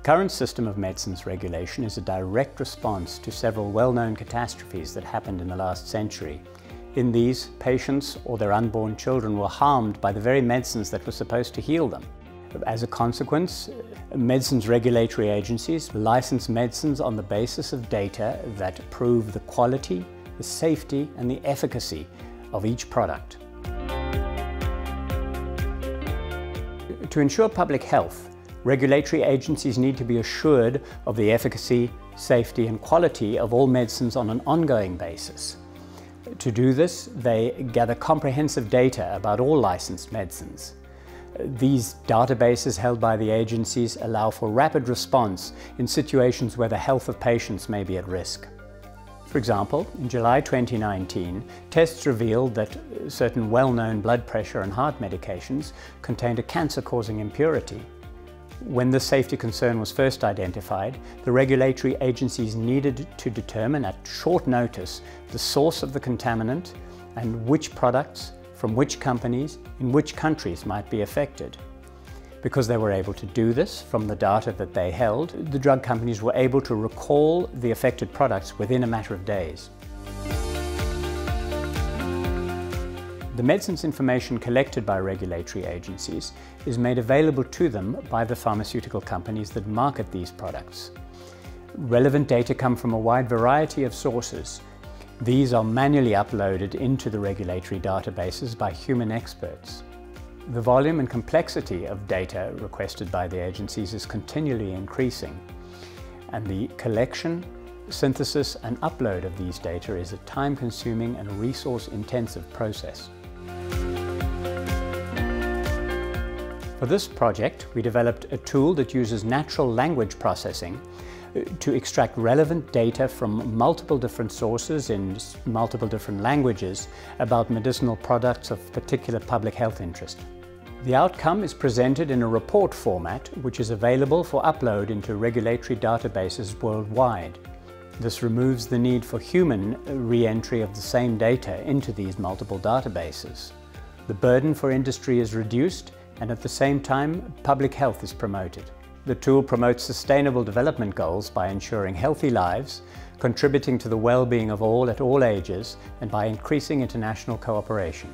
The current system of medicines regulation is a direct response to several well-known catastrophes that happened in the last century. In these, patients or their unborn children were harmed by the very medicines that were supposed to heal them. As a consequence, medicines regulatory agencies license medicines on the basis of data that prove the quality, the safety and the efficacy of each product. To ensure public health, regulatory agencies need to be assured of the efficacy, safety and quality of all medicines on an ongoing basis. To do this, they gather comprehensive data about all licensed medicines. These databases held by the agencies allow for rapid response in situations where the health of patients may be at risk. For example, in July 2019, tests revealed that certain well-known blood pressure and heart medications contained a cancer-causing impurity. When this safety concern was first identified, the regulatory agencies needed to determine at short notice the source of the contaminant and which products from which companies in which countries might be affected. Because they were able to do this from the data that they held, the drug companies were able to recall the affected products within a matter of days. The medicines information collected by regulatory agencies is made available to them by the pharmaceutical companies that market these products. Relevant data come from a wide variety of sources, these are manually uploaded into the regulatory databases by human experts. The volume and complexity of data requested by the agencies is continually increasing, and the collection, synthesis and upload of these data is a time-consuming and resource-intensive process. For this project, we developed a tool that uses natural language processing uh, to extract relevant data from multiple different sources in multiple different languages about medicinal products of particular public health interest. The outcome is presented in a report format which is available for upload into regulatory databases worldwide. This removes the need for human re-entry of the same data into these multiple databases. The burden for industry is reduced and at the same time public health is promoted. The tool promotes sustainable development goals by ensuring healthy lives, contributing to the well-being of all at all ages, and by increasing international cooperation.